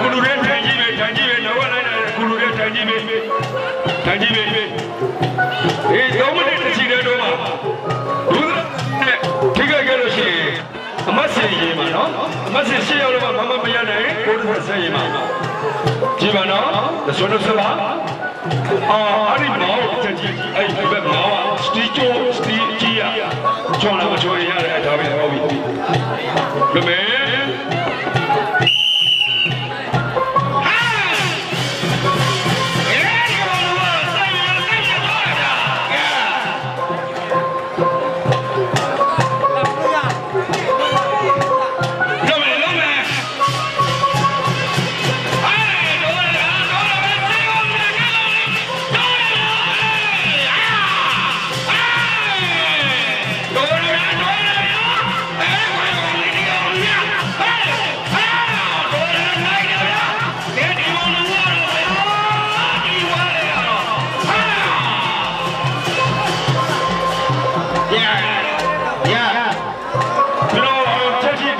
ကုလူရဲထိုင်ကြည့်ပဲထိုင်ကြည့်ပဲရောကလိုက်တယ်ကုလူရဲထိုင်ကြည့်ပဲထိုင်ကြည့်ပဲအေး၃မိနစ်တချီတဲ့တော့မှဒုသနဲ့ထိခိုက်ခဲ့လို့ရှိရင်အမတ်စင်ရေးမှာနော်အမတ်စင်ရှေ့ရောက်တော့မှမမရနိုင်ကိုလူဆက်ရေးမှာကြည့်ပါနော်ဆွနှုတ်ဆက်ပါအာအဲ့ဒီမောင်းချက်ကြီးအဲ့ဒီဘက်မောင်းစတီချိုစတီကြီးရချောင်းလာမချောင်းရရတဲ့ဒါပဲဟောပြီလွမဲ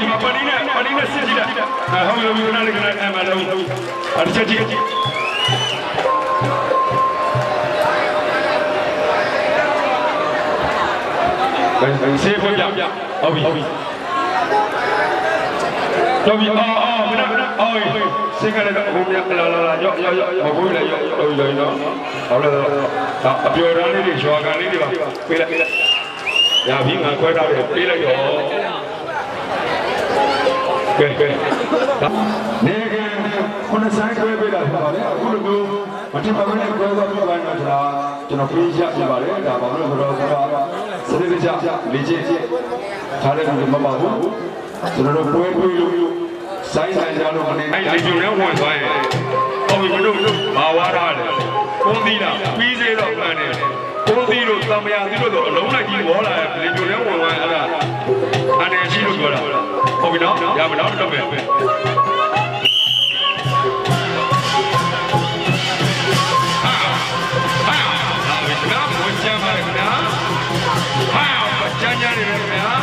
ဒီမှာပဏိနဲ့ပဏိနဲ့စစ်ကြည့်တာအဲဟုတ်ပြီခဏလေးခဏအမှန်လုံးအဲချက်ချင်းဘယ်ဆေးဖို့ပြဟုတ်ပြီဟုတ်ပြီတော့ပြီအော်အော်မနအော်စေကလည်းဟိုမြလာလာလာရော့ရော့ရော့ဘိုးလည်းရော့ရော့ရော့နော်ဟုတ်လားဒါအပျော်တန်းလေးတွေရွာကန်လေးတွေပါပေးလိုက်ပေးလိုက်ရပြီငါခွဲထားတယ်ပေးလိုက်ရော ကဲကဲနေကခုနဆိုင်ခွဲပေးတာဖြစ်ပါတယ်အခုလိုမျိုးမတိမမနဲ့ခွဲသွားပြပိုင်းတော့ကျွန်တော်ကျွန်တော်ပြေးရပြပါတယ်ဒါပါလို့ဆိုတော့ကျွန်တော်စနစ်တကျလေ့ကျင့်ထားတဲ့လူမပါဘူးကျွန်တော်တို့ပွဲပွဲလို့ဆိုင်ဆိုင်ကြလို့မနေအဲ့ဒီကျုံနဲ့ဝင်သွားရင်ဟုတ်ပြီမတို့ဘာဝါရတယ်ကုန်းသီးတာပြီးစေတော့မှန်တယ် ကုန်းသီးတို့တမယာသီးတို့တော့အလုံးလိုက်ကြီးမောလာတယ်လေကျုံနဲ့ဝင်သွားရင်အဲ့ဒါအနေရှိလို့ပြောတာဟုတ်ပြီနော်ရမနော်တော့မယ်ဟာဟာဝိသနာဝင်ကြပါလေခင်ဗျာဟာကြမ်းကြမ်းနေတယ်ခင်ဗျာ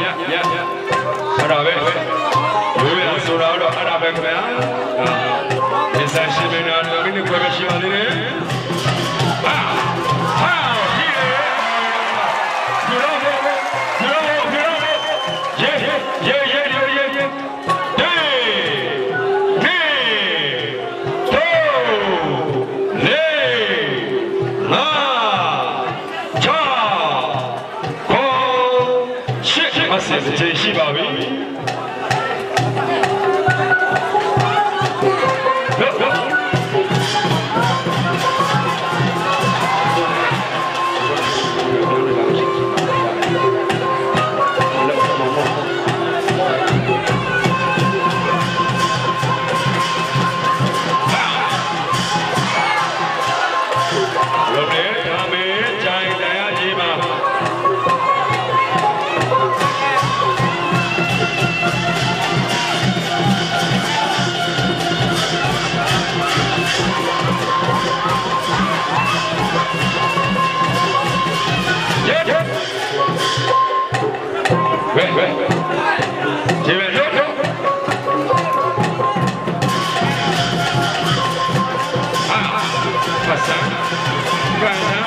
ညညအဲ့ဒါပဲရိုးရဆိုတာတော့အဲ့ဒါပဲခင်ဗျာဒီဆက်ရှိနေတာလည်းမင်းကိုပဲရှိပါလိမ့်မယ် 这细胞。Right now.